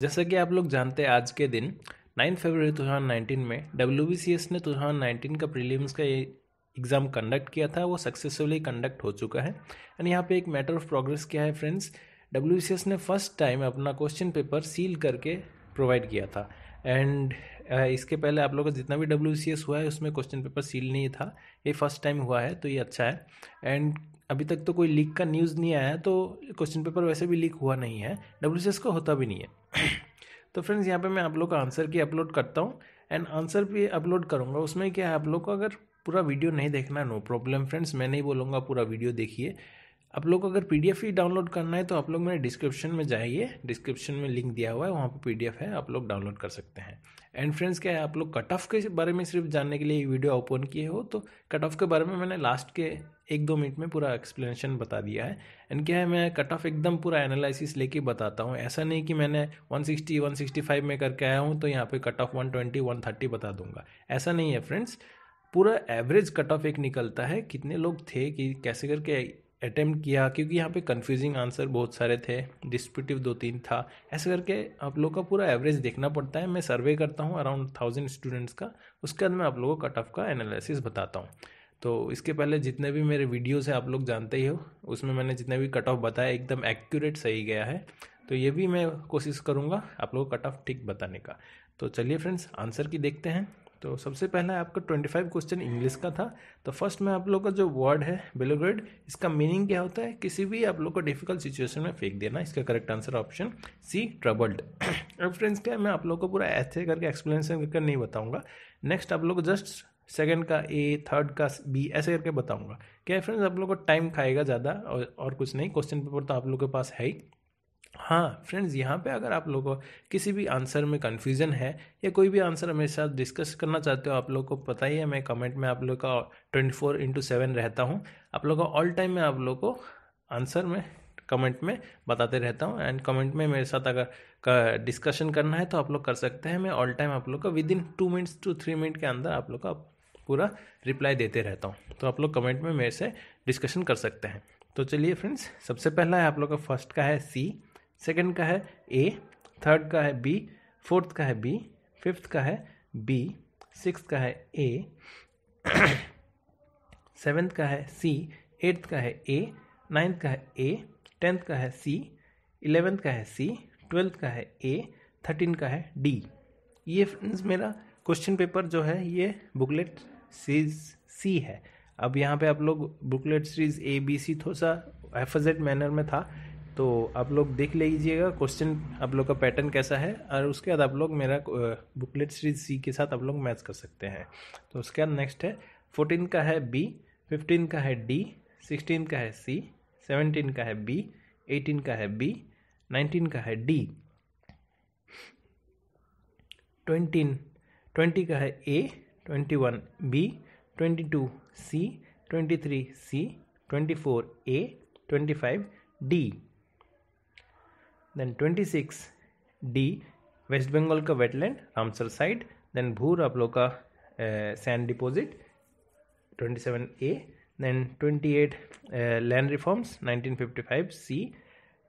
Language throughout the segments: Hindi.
जैसा कि आप लोग जानते हैं, आज के दिन 9 फरवरी 2019 में WBCS ने 2019 का प्रीलिम्स का एग्ज़ाम कंडक्ट किया था। वो सक्सेसफुली कंडक्ट हो चुका है। एंड यहाँ पे एक मैटर ऑफ़ प्रोग्रेस क्या है फ्रेंड्स डब्ल्यू ने फ़र्स्ट टाइम अपना क्वेश्चन पेपर सील करके प्रोवाइड किया था। एंड इसके पहले आप लोगों का जितना भी डब्ल्यू हुआ है, उसमें क्वेश्चन पेपर सील नहीं था। ये फ़र्स्ट टाइम हुआ है तो ये अच्छा है। एंड अभी तक तो कोई लीक का न्यूज़ नहीं आया तो क्वेश्चन पेपर वैसे भी लीक हुआ नहीं है डब्ल्यू का होता भी नहीं है। तो फ्रेंड्स, यहाँ पे मैं आप लोग का आंसर की अपलोड करता हूँ, एंड आंसर भी अपलोड करूँगा। उसमें क्या है, आप लोग को अगर पूरा वीडियो नहीं देखना नो प्रॉब्लम फ्रेंड्स, मैं नहीं बोलूँगा पूरा वीडियो देखिए। आप लोग को अगर पीडीएफ ही डाउनलोड करना है तो आप लोग मेरे डिस्क्रिप्शन में जाइए। डिस्क्रिप्शन में लिंक दिया हुआ है, वहाँ पे पीडीएफ है, आप लोग डाउनलोड कर सकते हैं। एंड फ्रेंड्स क्या है, आप लोग कट ऑफ़ के बारे में सिर्फ़ जानने के लिए वीडियो ओपन किए हो? तो कट ऑफ़ के बारे में मैंने लास्ट के एक दो मिनट में पूरा एक्सप्लेनेशन बता दिया है। एंड क्या है, मैं कट ऑफ़ एकदम पूरा एनालिसिस लेके बताता हूँ। ऐसा नहीं कि मैंने 160 165 में करके आया हूँ तो यहाँ पे कट ऑफ़ 120 130 बता दूँगा। ऐसा नहीं है फ्रेंड्स पूरा एवरेज कट ऑफ़ एक निकलता है, कितने लोग थे, कि कैसे करके अटेम्प्ट किया, क्योंकि यहाँ पे कंफ्यूजिंग आंसर बहुत सारे थे डिस्प्यूटिव दो तीन था। ऐसे करके आप लोग का पूरा एवरेज देखना पड़ता है। मैं सर्वे करता हूँ अराउंड थाउज़ेंड स्टूडेंट्स का, उसके बाद मैं आप लोगों को कट ऑफ़ का एनालिसिस बताता हूँ। तो इसके पहले जितने भी मेरे वीडियोस हैं, आप लोग जानते ही हो, उसमें मैंने जितने भी कट ऑफ़ बताया एकदम एक्यूरेट सही गया है। तो ये भी मैं कोशिश करूँगा आप लोगों को कट ऑफ़ ठीक बताने का। तो चलिए फ्रेंड्स आंसर की देखते हैं। तो सबसे पहला आपका ट्वेंटी फाइव क्वेश्चन इंग्लिश का था। तो फ़र्स्ट में आप लोग का जो वर्ड है बेलोग्रेड इसका मीनिंग क्या होता है? किसी भी आप लोग को डिफ़िकल्ट सिचुएशन में फेंक देना इसका correct answer option C troubled अब फ्रेंड्स क्या है मैं आप लोग को पूरा ऐसे करके एक्सप्लेनेशन करके नहीं बताऊँगा। नेक्स्ट आप लोग जस्ट सेकेंड का ए थर्ड का बी ऐसे करके बताऊँगा। क्या फ्रेंड्स आप लोग को टाइम खाएगा ज़्यादा और, और कुछ नहीं क्वेश्चन पेपर तो आप लोग के पास है ही। हाँ फ्रेंड्स यहाँ पे अगर आप लोगों को किसी भी आंसर में कन्फ्यूज़न है, या कोई भी आंसर मेरे साथ डिस्कस करना चाहते हो, आप लोग को पता ही है, मैं कमेंट में आप लोग का ट्वेंटी फोर इंटू सेवन रहता हूँ। आप लोग का ऑल टाइम में आप लोग को आंसर में कमेंट में बताते रहता हूँ। एंड कमेंट में मेरे साथ अगर डिस्कशन करना है तो आप लोग कर सकते हैं। मैं ऑल टाइम आप लोग का within two minutes to three minute के अंदर आप लोग का पूरा रिप्लाई देते रहता हूँ। तो आप लोग कमेंट में मेरे से डिस्कशन कर सकते हैं। तो चलिए फ्रेंड्स सबसे पहला है आप लोग का फ़र्स्ट का है सी सेकंड का है ए थर्ड का है बी फोर्थ का है बी फिफ्थ का है बी सिक्स का है ए सेवेंथ का है सी एट्थ का है ए नाइन्थ का है ए टेंथ का है सी इलेवेंथ का है सी ट्वेल्थ का है ए थर्टीन का है डी ये फ्रेंड्स मेरा क्वेश्चन पेपर जो है ये बुकलेट सीरीज़ सी है अब यहाँ पे आप लोग booklet series A B C थोड़ा सा एफजेड मैनर में था तो आप लोग देख लीजिएगा क्वेश्चन आप लोग का पैटर्न कैसा है और उसके बाद आप लोग मेरा बुकलेट सीरीज़ सी के साथ आप लोग मैच कर सकते हैं। तो उसके बाद नेक्स्ट है फोर्टीन का है बी फिफ्टीन का है डी सिक्सटीन का है सी सेवनटीन का है बी एटीन का है बी नाइनटीन का है डी ट्वेंटीन ट्वेंटी का है A twenty one B twenty two C twenty three C twenty four A twenty five D then twenty six D west Bengal का वेटलैंड रामसर साइड देन भूर आप लोग का sand deposit twenty seven A then twenty eight land reforms nineteen fifty five C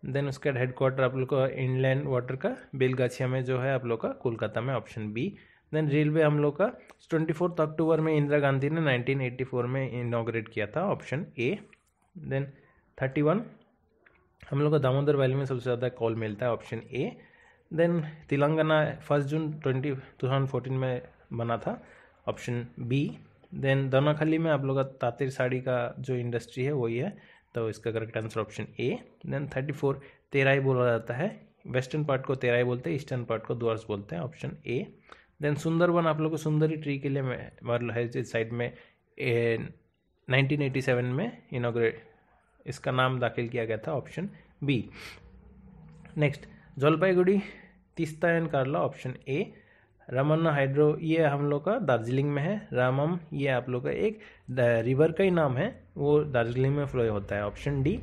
then उसका हेड क्वार्टर आप लोग का इनलैंड वाटर का बेलगाछिया में जो है आप लोग का कोलकाता में ऑप्शन बी देन रेलवे हम लोग का ट्वेंटी फोर्थ अक्टूबर में इंदिरा गांधी ने 1984 में इनाग्रेट किया था option A then thirty one हम लोग को दामोदर वैली में सबसे ज़्यादा कॉल मिलता है option A then Telangana first June twenty two thousand fourteen में बना था ऑप्शन बी देन दोनाखली में आप लोग का तातिर साड़ी का जो इंडस्ट्री है, वही है तो इसका correct answer option A then thirty four Terai बोला जाता है वेस्टर्न पार्ट को तेराई बोलते हैं ईस्टर्न पार्ट को द्वार्स बोलते हैं ऑप्शन ए देन सुंदरवन, आप लोग को सुंदरी ट्री के लिए हेरिटेज साइट में नाइनटीन एटी सेवन में इनोग्रेट इसका नाम दाखिल किया गया था option B. Next, Jalpaiguri, Teesta and Karla, option A. Rammam hydro, ये हम लोग का दार्जिलिंग में है। रामम, ये आप लोग का एक रिवर का ही नाम है। वो दार्जिलिंग में फ्लो होता है, ऑप्शन डी।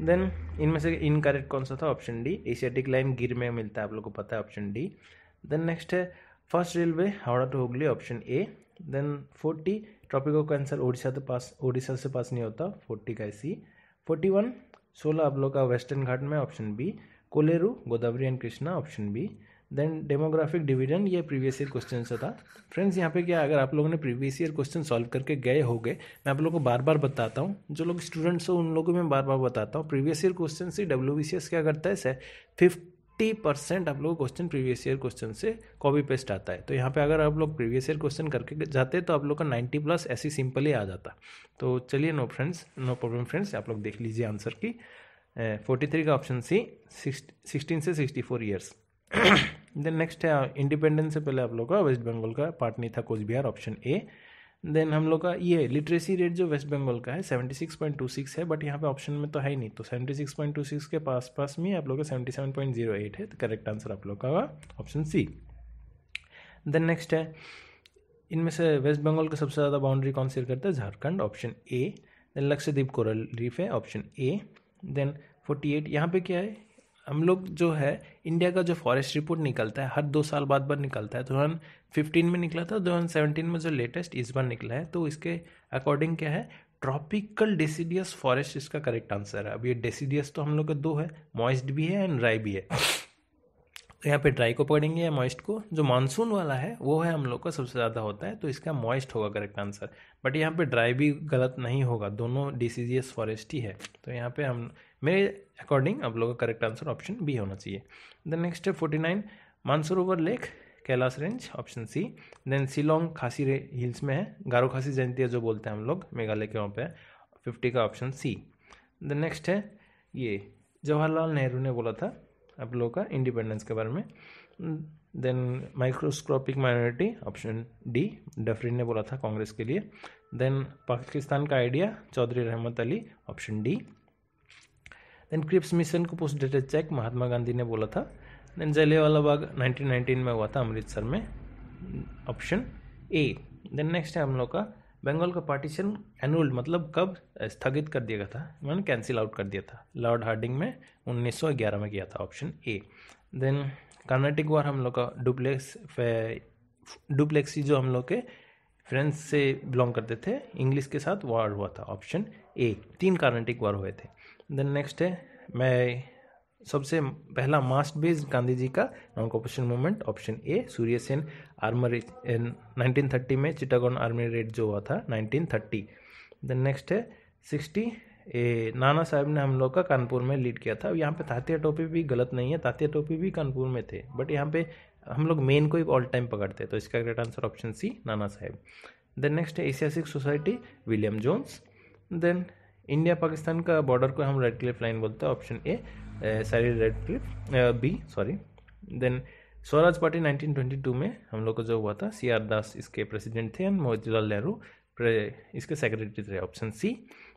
देन, इनमें से इनकरेक्ट कौन सा था? ऑप्शन डी, एशियाटिक लाइन गिर में मिलता है, आप लोग को पता है, ऑप्शन डी। देन नेक्स्ट है, first railway, Howrah to Hooghly, option A. Then forty, tropic of cancer Odisha से पास, ओडिशा से पास नहीं होता, फोर्टी का सी। फोर्टी वन, सोलह आप लोग का वेस्टर्न घाट में option B, Kolleru, Godavari and Krishna option B then demographic division ये प्रीवियस ईयर क्वेश्चन से था। फ्रेंड्स यहाँ पे क्या, अगर आप लोगों ने प्रीवियस ईयर क्वेश्चन सॉल्व करके गए हो गए मैं आप लोगों को बार बार बताता हूँ। जो लोग स्टूडेंट्स हो, उन लोगों को मैं बार बार बताता हूँ। प्रीवियस ईयर क्वेश्चन से डब्ल्यू क्या करता है सर फिफ्टी परसेंट आप लोग क्वेश्चन प्रीवियस ईयर क्वेश्चन से कॉपी पेस्ट आता है। तो यहाँ पे अगर आप लोग प्रीवियस ईयर क्वेश्चन करके जाते तो आप लोग का नाइन्टी प्लस ऐसी सिंपल आ जाता। तो चलिए no friends no problem friends आप लोग देख लीजिए आंसर की। फोर्टी थ्री का option C sixteen to sixty four years then next है इंडिपेंडेंस से पहले आप लोग का वेस्ट बंगाल का पार्ट नहीं था Cooch Behar option A then हम लोग का ये लिटरेसी रेट जो वेस्ट बंगाल का है seventy six point two six है बट यहाँ पे ऑप्शन में तो है ही नहीं। तो seventy six point two six के पास पास में आप लोग का seventy seven point zero eight है। तो करेक्ट आंसर आप लोग का होगा ऑप्शन सी देन नेक्स्ट है, इनमें से वेस्ट बंगाल का सबसे ज़्यादा बाउंड्री कौन शेयर करता है? Jharkhand option A then Lakshadweep coral reef है option A then forty eight यहाँ पे क्या है? हम लोग जो है इंडिया का जो फॉरेस्ट रिपोर्ट निकलता है, हर दो साल बाद बाद निकलता है। दो हज़ार फिफ्टीन में निकला था, दो हज़ार सेवनटीन में जो लेटेस्ट इस बार निकला है तो इसके अकॉर्डिंग क्या है ट्रॉपिकल डेसीडियस फॉरेस्ट इसका करेक्ट आंसर है। अब ये डेसीडियस तो हम लोग का दो है मॉइस्ट भी है एंड ड्राई भी है। तो यहाँ पे ड्राई को पकड़ेंगे या मॉइस्ट को, जो मानसून वाला है, वो है हम लोग का सबसे ज़्यादा होता है तो इसका मॉइस्ट होगा करेक्ट आंसर बट यहाँ पे ड्राई भी गलत नहीं होगा, दोनों डिसीजियस फॉरेस्ट ही है। तो यहाँ पे हम, मेरे अकॉर्डिंग आप लोगों का करेक्ट आंसर ऑप्शन बी होना चाहिए। देन नेक्स्ट है forty nine Mansarovar lake Kailash range option C then Shillong Khasi hills में है। गारो खासी जयंती जो बोलते हैं हम लोग, मेघालय के वहाँ पे फिफ्टी का ऑप्शन सी देन नेक्स्ट है, ये जवाहरलाल नेहरू ने बोला था आप लोगों का इंडिपेंडेंस के बारे में। Then microscopic minority option D Dufferin ने बोला था कांग्रेस के लिए। देन पाकिस्तान का idea Chaudhary Rahmat Ali option D then Cripps mission को post dated cheque Mahatma Gandhi ने बोला था। देन जलियावाला बाग 1919 में हुआ था अमृतसर में। ऑप्शन ए देन नेक्स्ट है हम लोग का बंगाल का पार्टीशन एनुअल मतलब कब स्थगित कर दिया गया था? मैंने कैंसिल आउट कर दिया था। लॉर्ड हार्डिंग में 1911 में किया था। Option A then Carnatic war हम लोग का डुप्लेक्स डुप्लेक्सी जो हम लोग के फ्रेंच से बिलोंग करते थे इंग्लिश के साथ वार हुआ था। ऑप्शन ए तीन कार्नेटिक वार हुए थे। देन नेक्स्ट है, मैं सबसे पहला मास्ट बेस्ड गांधी जी का non cooperation movement option A Surya Sen armoury nineteen thirty में चिटागोन आर्मी रेड जो हुआ था नाइनटीन थर्टी देन नेक्स्ट है सिक्सटी ए, नाना साहब ने हम लोग का कानपुर में लीड किया था। यहाँ पे तातिया टोपी भी गलत नहीं है, तातिया टोपी भी कानपुर में थे। बट यहाँ पे हम लोग मेन को ही ऑल टाइम पकड़ते हैं तो इसका correct answer option C Nana Saheb. Then next है Asiatic society William Jones then India Pakistan का बॉर्डर को हम रेड क्लिफ लाइन बोलते हैं, ऑप्शन ए सारी Radcliffe B, sorry, then Swaraj party 1922 में हम लोग को जो हुआ था, सी आर दास इसके प्रेसिडेंट थे एंड मोतीलाल नेहरू इसके सेक्रेटरी थे, option C.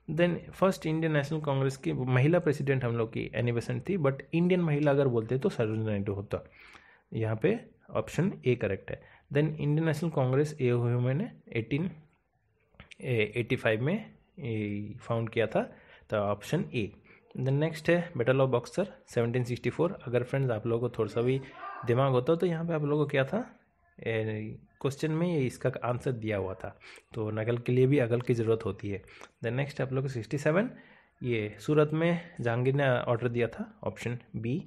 Then first Indian national congress की महिला प्रेसिडेंट हम लोग की एनी बेसेंट थी, बट इंडियन महिला अगर बोलते तो सरोजनी नायडू होता। यहाँ पे ऑप्शन ए करेक्ट है। देन इंडियन नेशनल कांग्रेस ए हुए मैंने, एटीन एटी फाइव में फाउंड किया था तो ऑप्शन ए देन नेक्स्ट है बैटल ऑफ़ बॉक्सर 1764 अगर फ्रेंड्स आप लोगों को थोड़ा सा भी दिमाग होता तो यहाँ पे आप लोगों को क्या था? क्वेश्चन में ये इसका आंसर दिया हुआ था। तो नकल के लिए भी अगल की ज़रूरत होती है। देन नेक्स्ट आप लोग सिक्सटी सेवन ये सूरत में जहांगीर ने ऑर्डर दिया था ऑप्शन बी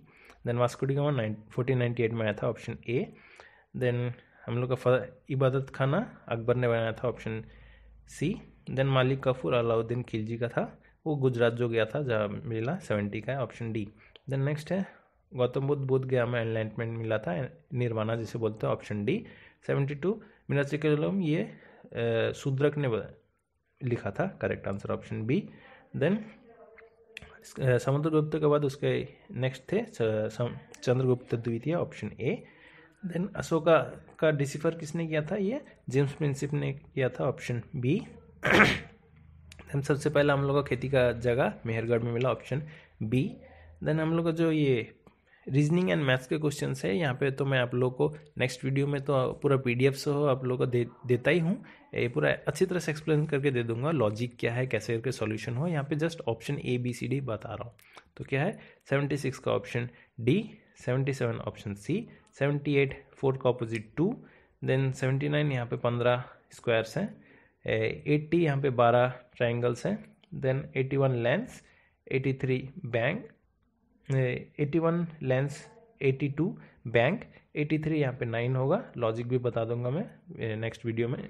देन वास्कोडी का नाइन फोर्टीन नाइन्टी एट में आया था ऑप्शन ए देन हम लोग का इबादत खाना अकबर ने बनाया था ऑप्शन सी देन मालिक कफूर अलाउद्दीन खिलजी का था। वो गुजरात जो गया था, जहाँ मिला सेवेंटी का है ऑप्शन डी देन नेक्स्ट है, गौतम बुद्ध बुद्ध गया में एनलाइटमेंट मिला था निर्वाणा जिसे बोलते हैं ऑप्शन डी सेवेंटी टू, मीनाक्षी कलम ये शूद्रक ने लिखा था correct answer option B then Samudragupta के बाद उसके नेक्स्ट थे चंद्रगुप्त द्वितीय ऑप्शन ए देन अशोका का डिसिफर किसने किया था, ये जेम्स प्रिंसिप ने किया था ऑप्शन बी देन सबसे पहला हम लोग का खेती का जगह मेहरगढ़ में मिला ऑप्शन बी देन हम लोग का जो ये रीजनिंग एंड मैथ्स के क्वेश्चन है, यहाँ पे तो मैं आप लोग को नेक्स्ट वीडियो में तो पूरा पी डी एफ़ हो आप लोग को दे, देता ही हूँ। ये पूरा अच्छी तरह से एक्सप्लेन करके दे दूँगा लॉजिक क्या है, कैसे करके सॉल्यूशन हो। यहाँ पे just option A B C D बता रहा हूँ। तो क्या है? सेवेंटी सिक्स का option D seventy seven option C seventy eight four का opposite to then seventy nine यहाँ पे पंद्रह स्क्वायर्स हैं। एट्टी यहाँ पे बारह ट्राइंगल्स हैं then eighty one lens eighty three bank eighty one lens eighty two bank eighty three यहाँ पे नाइन होगा। लॉजिक भी बता दूँगा मैं नेक्स्ट वीडियो में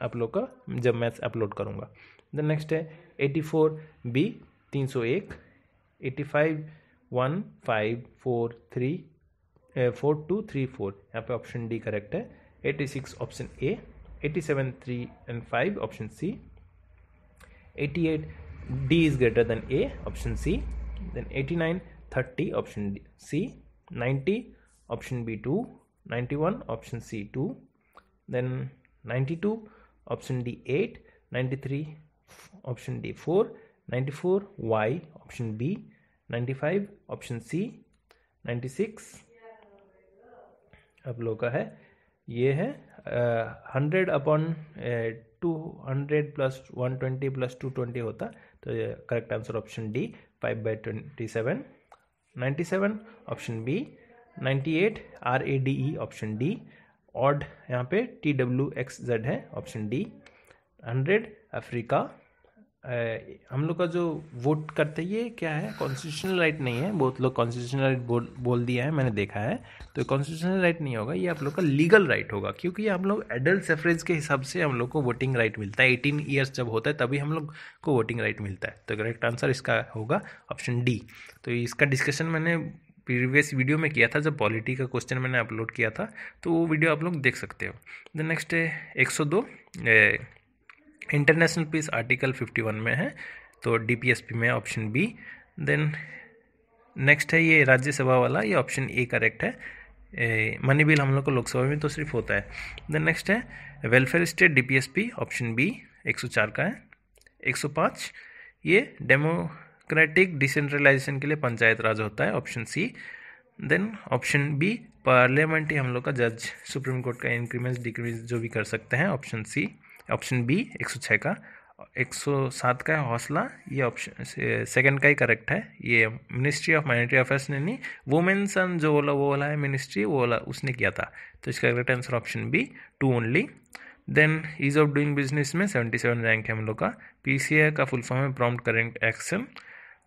आप लोग का, जब मैं अपलोड करूँगा। देन नेक्स्ट है एटी फोर बी तीन सौ एक eighty five one five four three four two three four यहाँ पे ऑप्शन डी करेक्ट है eighty six option A eighty seven three and five option C eighty eight D is greater than A option C then eighty nine thirty option C ninety option B two ninety one option C two then ninety two option D 8 93 option D 4 94 Y, option B. 95 option C. 96 अब लोग का है, ये है hundred upon two hundred plus one twenty plus two twenty होता तो correct answer option D five by twenty seven ninety seven option B ninety eight R A D E option D odd यहाँ पे टी डब्ल्यू एक्स जेड है ऑप्शन डी हंड्रेड अफ्रीका हम लोग का जो वोट करते ये क्या है? कॉन्स्टिट्यूशनल राइट नहीं है। बहुत लोग कॉन्स्टिट्यूशनल राइट बोल बोल दिया है, मैंने देखा है। तो कॉन्स्टिट्यूशनल राइट नहीं होगा, ये आप लोग का लीगल राइट होगा, क्योंकि हम लोग एडल्ट सेफरेज के हिसाब से हम लोग को वोटिंग राइट मिलता है। एटीन ईयर्स जब होता है, तभी हम लोग को वोटिंग राइट मिलता है। तो करेक्ट आंसर इसका होगा ऑप्शन डी तो इसका डिस्कशन मैंने प्रीवियस वीडियो में किया था, जब पॉलिटी का क्वेश्चन मैंने अपलोड किया था तो वो वीडियो आप लोग देख सकते हो। देन नेक्स्ट है, एक सौ दो international peace article fifty one में है तो डीपीएसपी में ऑप्शन बी देन नेक्स्ट है ये राज्यसभा वाला, ये ऑप्शन ए करेक्ट है। मनी बिल हम लोग को लोकसभा में तो सिर्फ़ होता है। देन नेक्स्ट है welfare state DPSP option B 104 का है। 105 ये डेमोक्रेटिक डिसेंट्रलाइजेशन के लिए पंचायत राज होता है option C then option B parliament ही हम लोग का जज सुप्रीम कोर्ट का इंक्रीमेंट डिक्रीमेंट जो भी कर सकते हैं ऑप्शन सी ऑप्शन बी 106 का। 107 का है हौसला, ये ऑप्शन सेकंड का ही करेक्ट है। ये मिनिस्ट्री ऑफ़ माइनॉरिटी अफेयर्स ने नहीं, वुमेन्स जो बोला वो वाला है मिनिस्ट्री, वो वाला उसने किया था। तो इसका correct answer option B, two only. Then ease of doing business में 77 रैंक है हम लोग का। पीसीआई का फुल फॉर्म है prompt current action.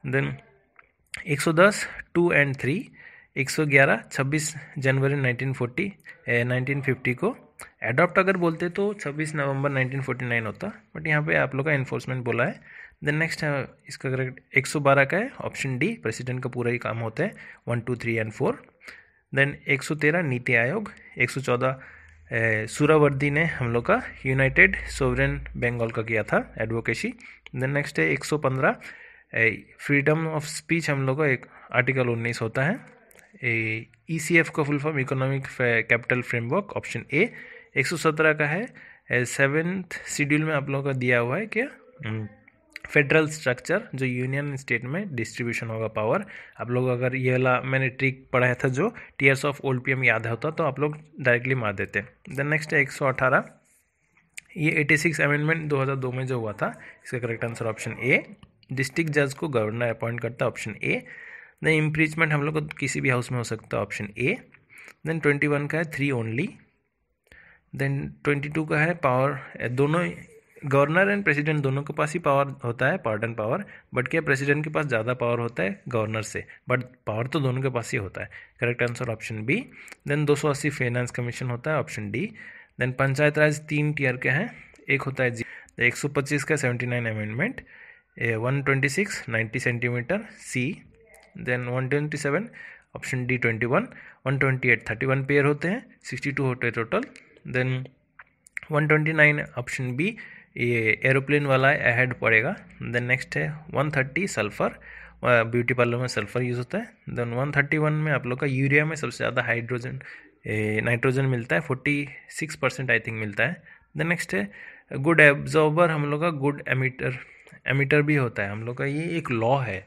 Then 110 two and three. 111 26 जनवरी 1940 1950 को। एडॉप्ट अगर बोलते तो 26 नवंबर 1949 होता बट यहाँ पे आप लोग का इन्फोर्समेंट बोला है। देन नेक्स्ट है, इसका करेक्ट 112 का है ऑप्शन डी प्रेसिडेंट का पूरा ही काम होता है one two three and four then 113 NITI Aayog 114 सूरावर्दी ने हम लोग का यूनाइटेड सोवरेन बंगाल का किया था एडवोकेसी देन नेक्स्ट है 115 फ्रीडम ऑफ़ स्पीच हम लोग का एक आर्टिकल उन्नीस होता है। ई सी एफ़ का full form economic capital framework option A एक सौ सत्रह का है। सेवेंथ शेड्यूल में आप लोगों का दिया हुआ है क्या फेडरल स्ट्रक्चर जो यूनियन स्टेट में डिस्ट्रीब्यूशन होगा पावर आप लोग अगर ये वाला मैंने ट्रिक पढ़ाया था जो टीयर्स ऑफ़ ओल्ड पी याद होता तो आप लोग डायरेक्टली मार देते। देन नेक्स्ट है एक सौ अठारह। ये एटी सिक्स अमेंडमेंट दो हज़ार दो में जो हुआ था, इसका correct answer option A district जज को गवर्नर अपॉइंट करता ऑप्शन ए देन इम्प्रीचमेंट हम लोग को किसी भी हाउस में हो सकता है option A then twenty one का है three only then twenty two का है पावर दोनों गवर्नर एंड प्रेसिडेंट दोनों के पास ही पावर होता है पार्डन पावर बट क्या प्रेसिडेंट के पास ज़्यादा पावर होता है? गवर्नर से। बट पावर तो दोनों के पास ही होता है। Correct answer option B then दो सौ अस्सी फाइनेंस कमीशन होता है option D then panchayat raj तीन टीयर के हैं। एक होता है जी एक सौ पच्चीस का seventy nine amendment one twenty six ninety centimetre C then one twenty seven option D twenty one one twenty eight thirty one pair होते हैं। सिक्सटी टू होते हैं total then one twenty nine option B ये एरोप्लेन वाला अहेड पड़ेगा। देन नेक्स्ट है one thirty sulphur beauty parlour में सल्फ़र यूज़ होता है। देन वन थर्टी वन में आप लोग का यूरिया में सबसे ज़्यादा हाइड्रोजन नाइट्रोजन मिलता है। Forty six percent I think मिलता है। देन नेक्स्ट है गुड एब्जॉर्बर हम लोग का गुड एमीटर एमीटर भी होता है। हम लोग का ये एक लॉ है।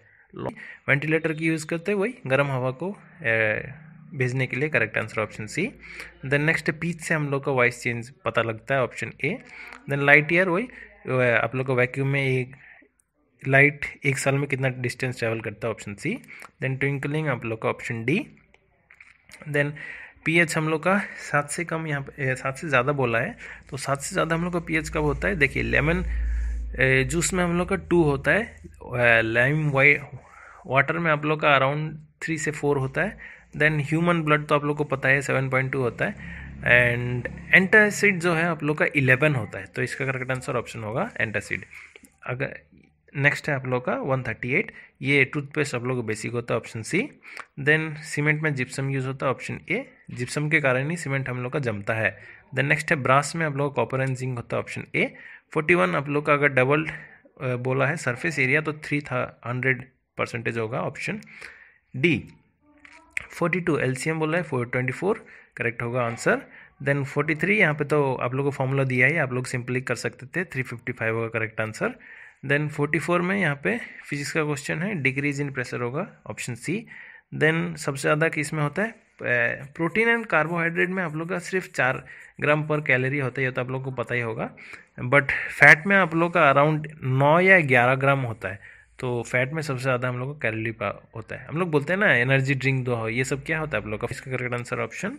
वेंटिलेटर की यूज़ करते हैं वही, गर्म हवा को भेजने के लिए correct answer option C then next pitch से हम लोग का वॉइस चेंज पता लगता है option A then light year वही आप लोग का वैक्यूम में एक लाइट एक साल में कितना डिस्टेंस ट्रैवल करता है ऑप्शन सी देन ट्विंकलिंग आप लोग का ऑप्शन डी देन पीएच हम लोग का सात से कम यहाँ पे सात से ज़्यादा बोला है। तो सात से ज़्यादा हम लोग का पीएच कब होता है? देखिए लेमन जूस में हम लोग का टू होता है। लाइम वाई वाटर में आप लोग का अराउंड थ्री से फोर होता है। देन ह्यूमन ब्लड तो आप लोग को पता है सेवन पॉइंट टू होता है। एंड एंटासिड जो है, आप लोग का इलेवन होता है। तो इसका करेक्ट आंसर ऑप्शन होगा एंटासिड अगर नेक्स्ट है आप लोग का वन थर्टी एट ये टूथपेस्ट आप लोग का बेसिक होता है ऑप्शन सी देन सीमेंट में जिप्सम यूज़ होता है ऑप्शन ए जिप्सम के कारण ही सीमेंट हम लोग का जमता है। देन नेक्स्ट है ब्रास में आप लोग का कॉपर एंड जिंक होता है ऑप्शन ए फोर्टी वन आप लोग का अगर डबल बोला है सरफेस एरिया तो थ्री था हंड्रेड परसेंटेज होगा option D forty two L C M बोला है फोर ट्वेंटी फोर करेक्ट होगा आंसर देन फोर्टी थ्री यहाँ पर तो आप लोग को फॉर्मूला दिया है आप लोग सिंपली कर सकते थे थ्री फिफ्टी फाइव होगा correct answer then forty four में यहाँ पे फिजिक्स का क्वेश्चन है डिक्रीज इन प्रेशर होगा ऑप्शन सी देन सबसे ज़्यादा किसमें होता है? प्रोटीन एंड कार्बोहाइड्रेट में आप लोग का सिर्फ़ चार ग्राम पर कैलोरी होता है, ये तो आप लोग को पता ही होगा. बट फैट में आप लोग का अराउंड नौ या ग्यारह ग्राम होता है. तो फैट में सबसे ज़्यादा हम लोग को कैलोरी होता है। हम लोग बोलते हैं ना एनर्जी ड्रिंक दो ये सब क्या होता है आप लोग का? इसका correct answer option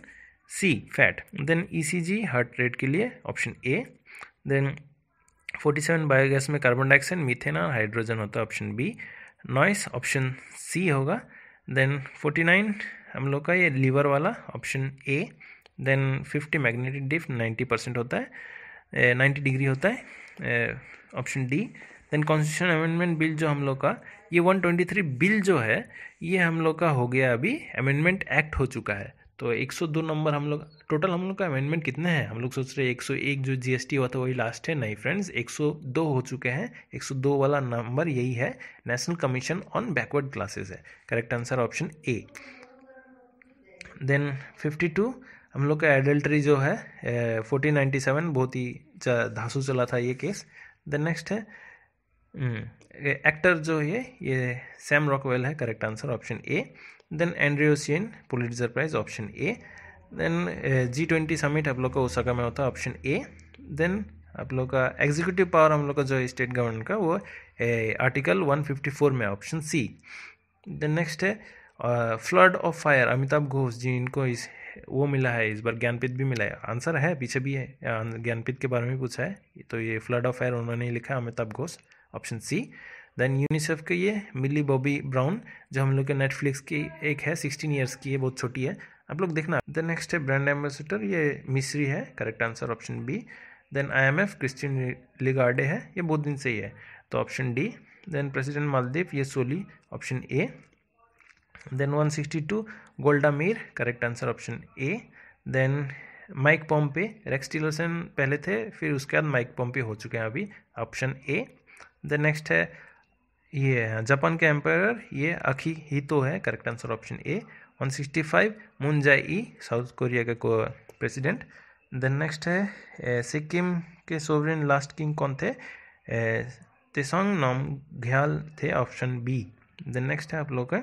C fat then ECG heart rate के लिए ऑप्शन ए देन 47 बायोगैस में कार्बन डाइऑक्साइड मीथेन और हाइड्रोजन होता है option B noise option C होगा. देन 49 हम लोग का ये लीवर वाला option A then 50 magnetic dip 90 percent होता है नाइन्टी डिग्री होता है option D then constitution amendment bill जो हम लोग का, ये 123 बिल जो है, ये हम लोग का हो गया अभी अमेंडमेंट एक्ट हो चुका है। तो 102 नंबर हम लोग टोटल हम लोग का अमेंडमेंट कितने हैं? हम लोग सोच रहे हैं 101 जो जीएसटी हुआ था, वही लास्ट है। नहीं फ्रेंड्स 102 हो चुके हैं। 102 वाला नंबर यही है। National commission on backward classes है। Correct answer option A then 52 हम लोग का एडल्ट्री जो है फोर्टीन सेवन बहुत ही धांसू चला था ये केस देन नेक्स्ट है एक्टर हम्म, जो है ये सैम रॉकवेल है correct answer option A then एंड्रियोसियन Pulitzer prize option A then G twenty summit आप लोग का ओसाका में होता है ऑप्शन ए देन आप लोग का एग्जीक्यूटिव पावर हम लोग का जो है स्टेट गवर्नमेंट का वो आर्टिकल 154 में ऑप्शन सी देन नेक्स्ट है flood of fire Amitabh Ghosh ji इनको इस वो मिला है इस बार ज्ञानपीठ भी मिला है। आंसर है पीछे भी है ज्ञानपीठ के बारे में पूछा है। तो ये फ्लड ऑफ़ फायर उन्होंने लिखा है Amitabh Ghosh option C, then UNICEF के ये मिली बॉबी ब्राउन, जो हम लोग के नेटफ्लिक्स की एक है, सिक्सटीन ईयर्स की है, बहुत छोटी है। आप लोग देखना। द नेक्स्ट है ब्रांड एम्बेसडर, ये मिस्री है, correct answer option B. Then I M F Christine Lagarde है, ये बहुत दिन से ही है। तो option D, then president Maldives, ये Solih, option A. Then 162 Golda Meir, correct answer option A. Then Mike Pompeo, Rex Tillerson पहले थे, फिर उसके बाद माइक पॉम्पे हो चुके हैं अभी, ऑप्शन ए। देन नेक्स्ट है, ये जापान के एम्पायर ये अखी ही तो है correct answer option A 165 Moon Jae In South Korea के को प्रेसिडेंट देन नेक्स्ट है सिक्किम के सोवरेन लास्ट किंग कौन थे? तेसोंग नोम घ्याल थे ऑप्शन बी देन नेक्स्ट है आप लोग का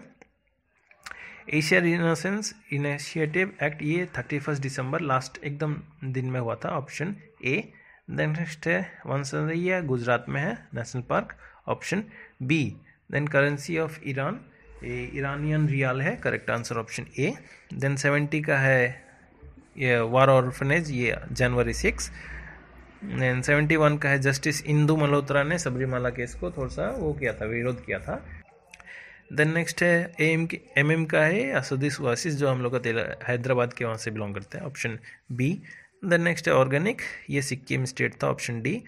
एशिया रिनासेंस इनिशिएटिव एक्ट ये थर्टी फ़र्स्ट दिसंबर लास्ट एकदम दिन में हुआ था ऑप्शन ए देन नेक्स्ट है वंसरिया गुजरात में है national park option B then currency of Iran ये ईरानियन रियाल है correct answer option A then seventy का है, ये वार ऑर्फनेज ये जनवरी सिक्स देन सेवेंटी वन का है जस्टिस इंदू मल्होत्रा ने सबरीमाला केस को थोड़ा सा वो किया था, विरोध किया था. देन नेक्स्ट है ए एम की एम एम का है असदीस वासिस जो हम लोग का हैदराबाद के वहाँ से बिलोंग करते हैं ऑप्शन बी देन नेक्स्ट है ऑर्गेनिक ये सिक्किम स्टेट था ऑप्शन डी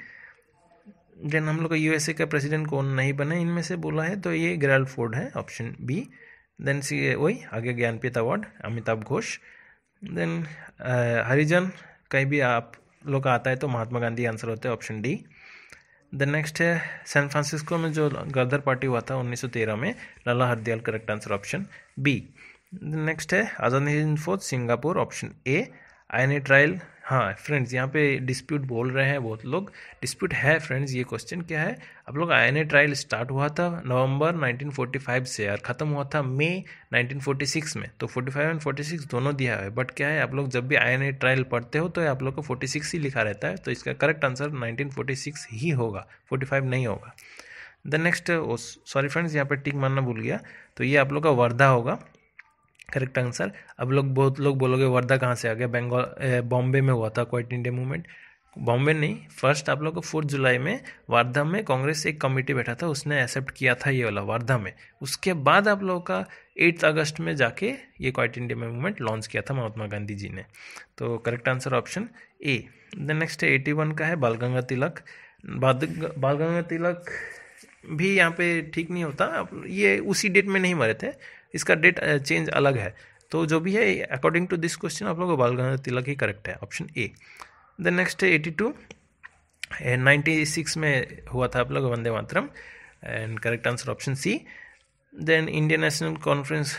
देन हम लोग का यूएसए का प्रेसिडेंट कौन नहीं बने, इनमें से बोला है तो ये ग्रैल फोर्ड है ऑप्शन बी देन सी वही, आगे ज्ञानपीठ अवार्ड अमिताभ घोष। देन हरिजन, कहीं भी आप लोग का आता है तो महात्मा गांधी आंसर होता है ऑप्शन डी देन नेक्स्ट है सैन फ्रांसिस्को में जो गदर पार्टी हुआ था 1913 में Lala Hardayal correct answer option B next है Azad Hind Fauj Singapore option A INA trial हाँ फ्रेंड्स यहाँ पे डिस्प्यूट बोल रहे हैं बहुत लोग। डिस्प्यूट है फ्रेंड्स ये क्वेश्चन क्या है? आप लोग आई ट्रायल स्टार्ट हुआ था नवंबर 1945 से और ख़त्म हुआ था मई 1946 में। तो 45 एंड 46 दोनों दिया है बट क्या है, आप लोग जब भी आईएनए ट्रायल पढ़ते हो तो आप लोग को 46 ही लिखा रहता है तो इसका करेक्ट आंसर 1946 ही होगा 45 नहीं होगा। द नेक्स्ट सॉरी फ्रेंड्स यहाँ पर टिक मारना भूल गया तो ये आप लोग का वर्धा होगा। करेक्ट आंसर अब लोग बहुत लोग बोलोगे, वर्धा कहाँ से आ गया? बंगाल बॉम्बे में हुआ था क्वाइट इंडिया मूवमेंट बॉम्बे नहीं फ़र्स्ट आप लोग को फोर्थ जुलाई में वारधा में कांग्रेस एक कमेटी बैठा था, उसने एक्सेप्ट किया था ये वाला वारधा में। उसके बाद आप लोगों का एट्थ अगस्त में जाके ये क्वाइट इंडिया मूवमेंट लॉन्च किया था महात्मा गांधी जी ने। तो correct answer option A the next है एटी वन का है बाल गंगा तिलक। बाल गंगा तिलक भी यहाँ पे ठीक नहीं होता। ये उसी डेट में नहीं मरे थे। इसका डेट चेंज अलग है। तो जो भी है अकॉर्डिंग टू दिस क्वेश्चन आप लोग को बाल गंगा तिलक ही करेक्ट है ऑप्शन ए देन नेक्स्ट है एटी टू नाइन्टी सिक्स में हुआ था आप लोग Vande Mataram. And correct answer option C then Indian national conference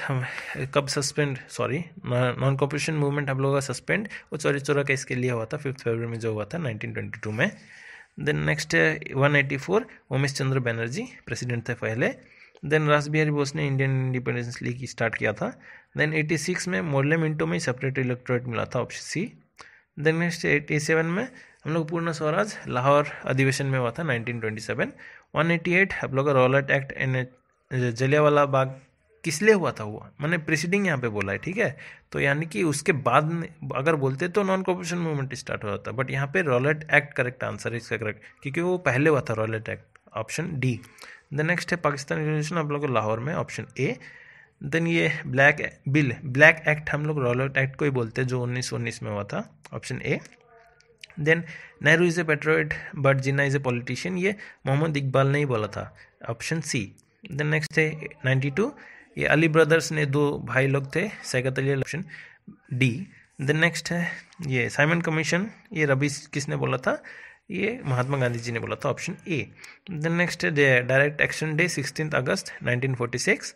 कब suspend sorry non cooperation movement हम लोगों का सस्पेंड वो चौरी चौरा का इसके लिए हुआ था फिफ्थ फरवरी में जो हुआ था 1922 में। देन नेक्स्ट है 184 उमेश चंद्र बनर्जी प्रेसिडेंट थे पहले। देन रास बिहारी बोस ने इंडियन इंडिपेंडेंस लीग स्टार्ट किया था देन 86 में मोरले मिंटो में सेपरेट इलेक्ट्रोरेट मिला था option C then next eighty seven में हम लोग पूर्ण स्वराज लाहौर अधिवेशन में हुआ था 1927 188 हम लोग का Rowlatt act and Jallianwala Bagh किस लिए हुआ था वो? मैंने प्रिसीडिंग यहाँ पे बोला है, ठीक है? तो यानी कि उसके बाद अगर बोलते तो नॉन कॉपरेशन मूवमेंट स्टार्ट हो जाता बट यहाँ पे रॉलेट एक्ट करेक्ट आंसर है इसका करेक्ट क्योंकि वो पहले हुआ था Rowlatt Act option D the next है पाकिस्तान रिजोल्यूशन आप लोग लाहौर में ऑप्शन ए देन ये ब्लैक बिल ब्लैक एक्ट हम लोग रॉलेट एक्ट को ही बोलते हैं, जो उन्नीस उन्नीस में हुआ था option A then Nehru is a patriot but Jinnah is a politician ये मोहम्मद इकबाल ने ही बोला था ऑप्शन सी देन नेक्स्ट है नाइन्टी टू ये अली ब्रदर्स ने दो भाई लोग थे, Shaukat Ali option D then next है ये साइमन कमीशन ये रबी किसने बोला था? ये महात्मा गांधी जी ने बोला था ऑप्शन ए देन नेक्स्ट है direct action day sixteen August 1946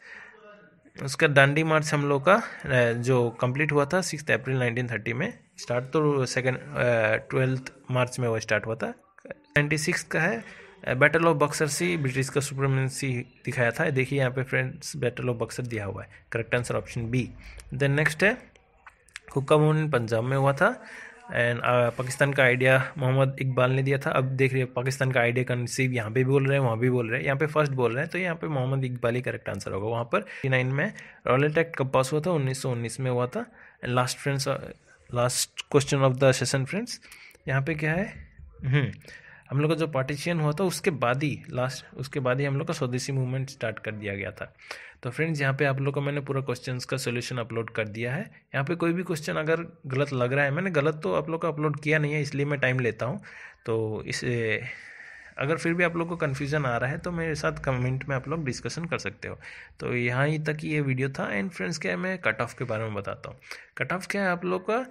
उसका दांडी मार्च हम लोग का जो कंप्लीट हुआ था सिक्स अप्रैल 1930 में स्टार्ट तो सेकेंड ट्वेल्थ मार्च में वो स्टार्ट हुआ था। नाइन्टी सिक्स का है battle of Buxar C British का सुप्रमेंसी दिखाया था। देखिए यहाँ पे फ्रेंड्स बैटल ऑफ़ बक्सर दिया हुआ है। Correct answer option B then next है हुक्का मूवमेंट पंजाब में हुआ था। एंड uh, पाकिस्तान का आइडिया मोहम्मद इकबाल ने दिया था। अब देख रहे हैं पाकिस्तान का आइडिया कंसीव यहाँ पे भी बोल रहे हैं वहाँ भी बोल रहे हैं। यहाँ पे फ़र्स्ट बोल रहे हैं तो यहाँ पे मोहम्मद इकबाल ही करेक्ट आंसर होगा। वहाँ पर नाइन में रॉयल एक्ट कब पास हुआ था? उन्नीस सौ उन्नीस में हुआ था। And last friends last question of the session friends यहाँ पे क्या है? हम्म, हम लोग का जो पार्टीशन हुआ था, उसके बाद ही लास्ट उसके बाद ही हम लोग का स्वदेशी मूवमेंट स्टार्ट कर दिया गया था। तो फ्रेंड्स यहाँ पे आप लोग को मैंने पूरा क्वेश्चन का सोल्यूशन अपलोड कर दिया है। यहाँ पे कोई भी क्वेश्चन अगर गलत लग रहा है, मैंने गलत तो आप लोग का अपलोड किया नहीं है, इसलिए मैं टाइम लेता हूँ। तो इस अगर फिर भी आप लोग को कन्फ्यूज़न आ रहा है तो मेरे साथ कमेंट में आप लोग डिस्कशन कर सकते हो। तो यहाँ ही तक ये वीडियो था। एंड फ्रेंड्स क्या है, मैं कट ऑफ़ के बारे में बताता हूँ। कट ऑफ़ क्या है आप लोग का?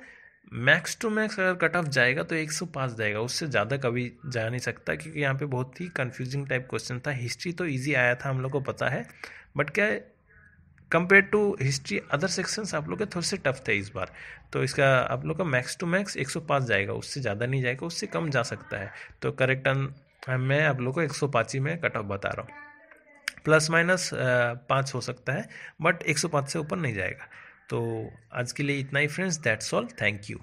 मैक्स टू मैक्स अगर कट ऑफ़ जाएगा तो 105 जाएगा। उससे ज़्यादा कभी जा नहीं सकता क्योंकि यहाँ पे बहुत ही कंफ्यूजिंग टाइप क्वेश्चन था। हिस्ट्री तो इजी आया था, हम लोग को पता है। बट क्या compare to history other sections आप लोग के थोड़े से टफ थे इस बार। तो इसका आप लोग का मैक्स टू मैक्स 105 जाएगा। उससे ज़्यादा नहीं जाएगा, उससे कम जा सकता है। तो करेक्ट मैं आप लोग को एक सौ पाँच ही में कट ऑफ़ बता रहा हूँ। प्लस माइनस पाँच हो सकता है बट एक सौ पाँच से ऊपर नहीं जाएगा। तो आज के लिए इतना ही friends that's all thank you